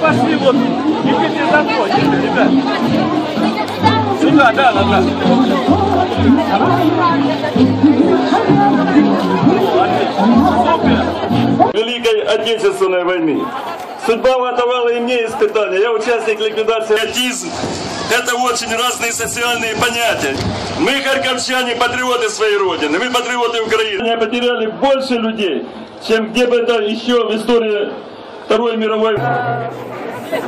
Пошли вот, идите за мной, ребят. Сюда, да, да, да. Великой Отечественной войны. Судьба уготовала и мне испытания. Я участник ликвидации атизм. Это очень разные социальные понятия. Мы, харьковчане, патриоты своей Родины. Мы патриоты Украины. Мы потеряли больше людей, чем где бы это еще в истории Второй мировой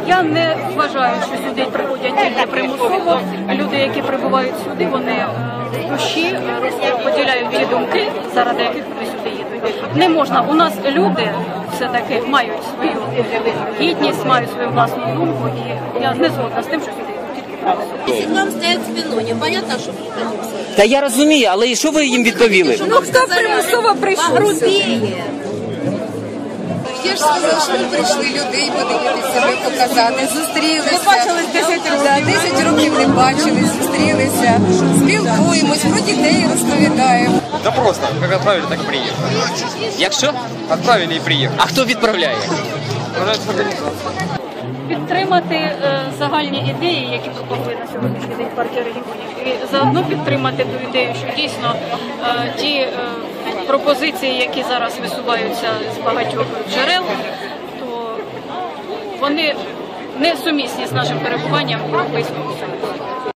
Я не вважаю, що сюди приходять тільки примусово. Люди, які прибувають сюди, вони е, в душі розподіляють ті думки, заради яких вони сюди їдуть. Не можна. У нас люди все-таки мають свою гідність, мають свою власну думку. І я не згодна з тим, що сюди тільки примусово. Если к нам стоять спиной, непонятно, что Та я розумію, але і що ви їм відповіли? Ну, хто примусово прийшов? Грубіє. Я ж сказала, що ми прийшли людей подивитися себе, показати, зустрілися. Не бачились 10 років. Да, 10 років не бачились, зустрілися, спілкуємось, про дітей розповідаємо. Да просто, как отправили, так и приехали. Якщо? Отправили и приехали. А хто відправляє? Підтримати е, загальні ідеї, які пропагує на сьогоднішній день партія регіонів, і заодно підтримати ту ідею, що дійсно е, ті е, пропозиції, які зараз висуваються з багатьох джерел, то вони не сумісні з нашим перебуванням в Європейському Союзі.